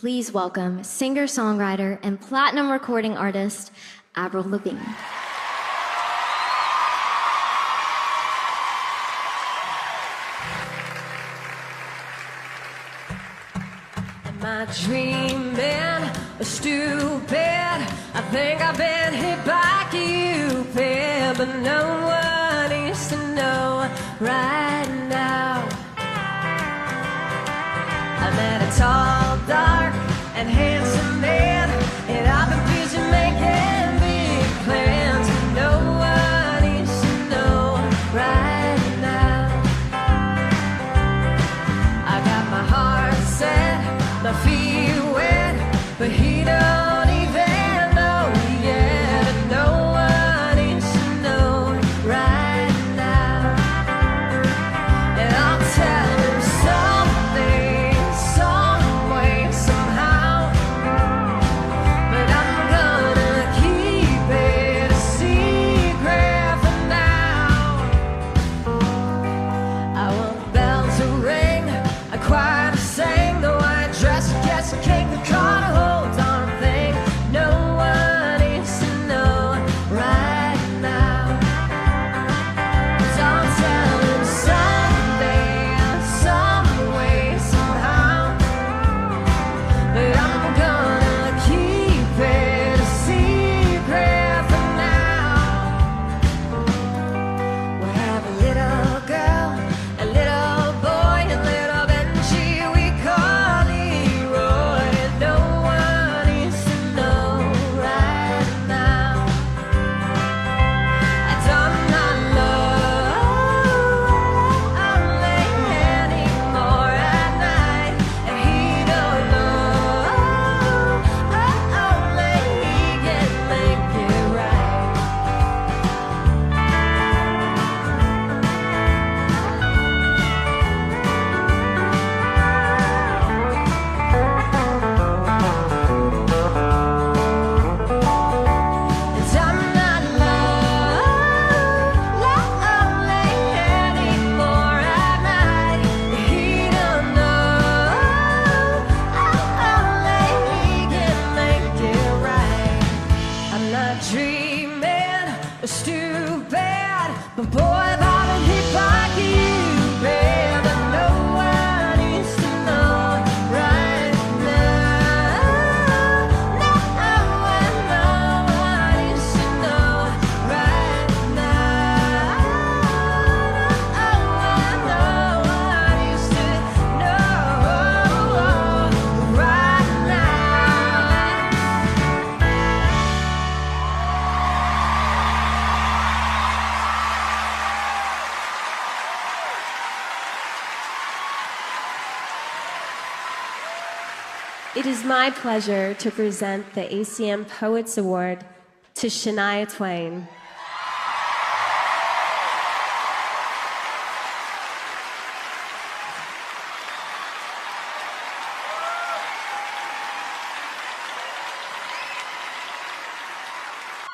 please welcome singer songwriter and platinum recording artist Avril Lavigne. Am I dreaming or stupid? I think I've been hit by Cupid, but no one to know right now. I'm at a and hands. It is my pleasure to present the ACM Poets Award to Shania Twain.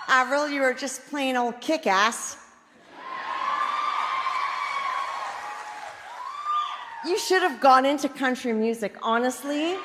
Avril, you are just plain old kick ass. You should have gone into country music, honestly.